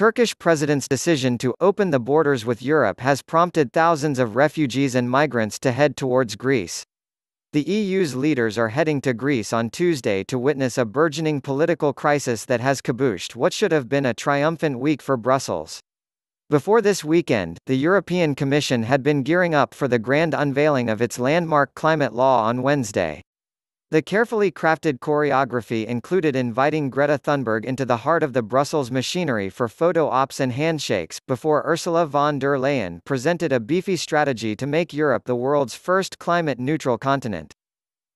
Turkish president's decision to open the borders with Europe has prompted thousands of refugees and migrants to head towards Greece. The EU's leaders are heading to Greece on Tuesday to witness a burgeoning political crisis that has cabooshed what should have been a triumphant week for Brussels. Before this weekend, the European Commission had been gearing up for the grand unveiling of its landmark climate law on Wednesday. The carefully crafted choreography included inviting Greta Thunberg into the heart of the Brussels machinery for photo ops and handshakes, before Ursula von der Leyen presented a beefy strategy to make Europe the world's first climate-neutral continent.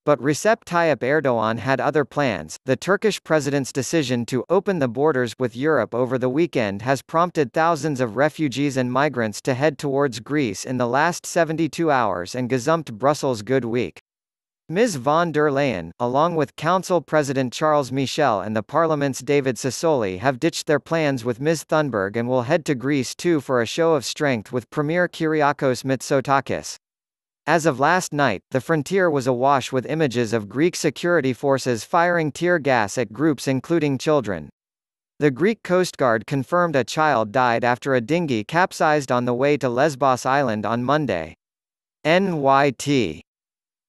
But Recep Tayyip Erdogan had other plans. The Turkish president's decision to open the borders with Europe over the weekend has prompted thousands of refugees and migrants to head towards Greece in the last 72 hours and gazumped Brussels' good week. Ms von der Leyen, along with Council President Charles Michel and the Parliament's David Sassoli have ditched their plans with Ms Thunberg and will head to Greece too for a show of strength with Premier Kyriakos Mitsotakis. As of last night, the frontier was awash with images of Greek security forces firing tear gas at groups including children. The Greek Coast Guard confirmed a child died after a dinghy capsized on the way to Lesbos Island on Monday. NYT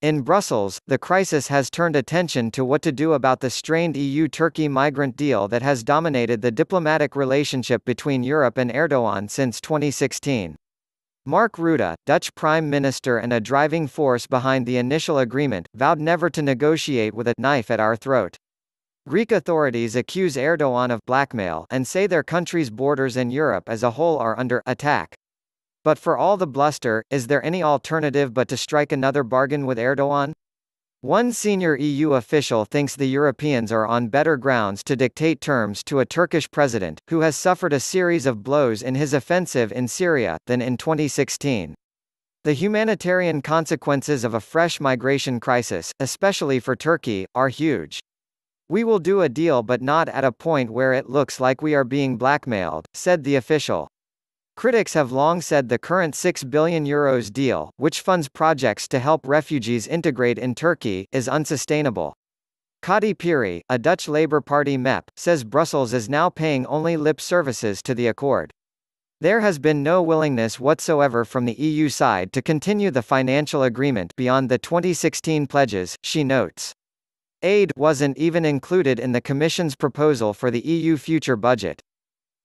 in Brussels, the crisis has turned attention to what to do about the strained EU-Turkey migrant deal that has dominated the diplomatic relationship between Europe and Erdogan since 2016. Mark Rutte, Dutch Prime Minister and a driving force behind the initial agreement, vowed never to negotiate with a knife at our throat. Greek authorities accuse Erdogan of blackmail and say their country's borders and Europe as a whole are under attack. But for all the bluster, is there any alternative but to strike another bargain with Erdogan? One senior EU official thinks the Europeans are on better grounds to dictate terms to a Turkish president, who has suffered a series of blows in his offensive in Syria, than in 2016. The humanitarian consequences of a fresh migration crisis, especially for Turkey, are huge. We will do a deal but not at a point where it looks like we are being blackmailed, said the official. Critics have long said the current €6 billion Euros deal, which funds projects to help refugees integrate in Turkey, is unsustainable. Kati Piri, a Dutch Labour Party MEP, says Brussels is now paying only lip services to the accord. There has been no willingness whatsoever from the EU side to continue the financial agreement beyond the 2016 pledges, she notes. Aid wasn't even included in the Commission's proposal for the EU future budget.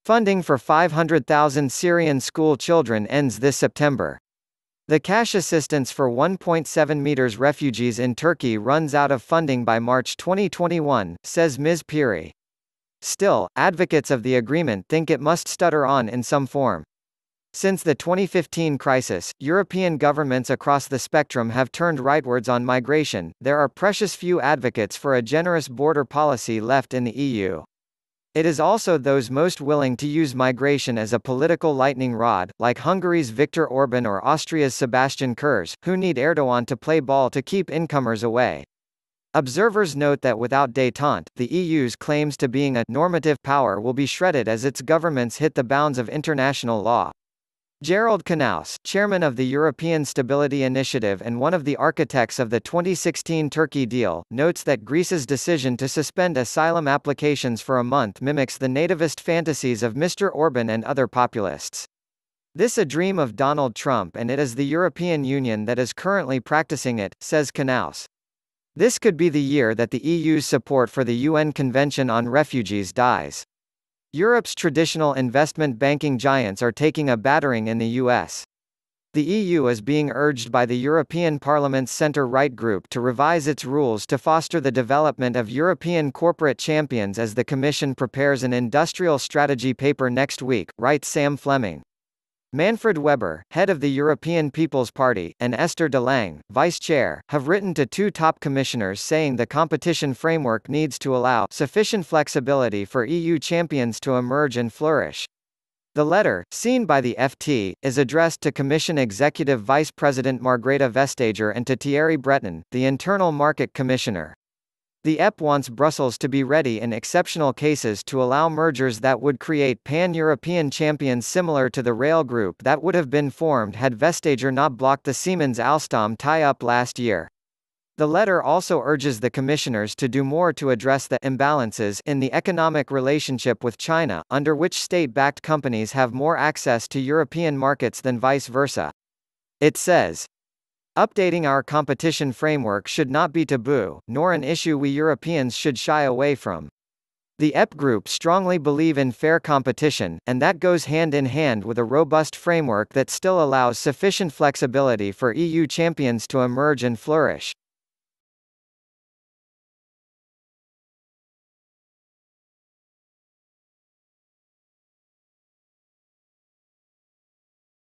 Funding for 500,000 Syrian school children ends this September. The cash assistance for 1.7 meters refugees in Turkey runs out of funding by March 2021, says Ms. Piri. Still, advocates of the agreement think it must stutter on in some form. Since the 2015 crisis, European governments across the spectrum have turned rightwards on migration. There are precious few advocates for a generous border policy left in the EU. It is also those most willing to use migration as a political lightning rod, like Hungary's Viktor Orban or Austria's Sebastian Kurz, who need Erdogan to play ball to keep incomers away. Observers note that without détente, the EU's claims to being a normative power will be shredded as its governments hit the bounds of international law. Gerald Knaus, chairman of the European Stability Initiative and one of the architects of the 2016 Turkey deal, notes that Greece's decision to suspend asylum applications for a month mimics the nativist fantasies of Mr. Orban and other populists. This is a dream of Donald Trump and it is the European Union that is currently practicing it, says Knaus. This could be the year that the EU's support for the UN Convention on Refugees dies. Europe's traditional investment banking giants are taking a battering in the US. The EU is being urged by the European Parliament's centre-right group to revise its rules to foster the development of European corporate champions as the Commission prepares an industrial strategy paper next week, writes Sam Fleming. Manfred Weber, head of the European People's Party, and Esther de Lange, vice chair, have written to two top commissioners saying the competition framework needs to allow sufficient flexibility for EU champions to emerge and flourish. The letter, seen by the FT, is addressed to Commission Executive Vice President Margrethe Vestager and to Thierry Breton, the Internal Market Commissioner. The EP wants Brussels to be ready in exceptional cases to allow mergers that would create pan-European champions similar to the rail group that would have been formed had Vestager not blocked the Siemens Alstom tie-up last year. The letter also urges the commissioners to do more to address the imbalances in the economic relationship with China, under which state-backed companies have more access to European markets than vice versa. It says, Updating our competition framework should not be taboo, nor an issue we Europeans should shy away from. The EP Group strongly believe in fair competition, and that goes hand in hand with a robust framework that still allows sufficient flexibility for EU champions to emerge and flourish.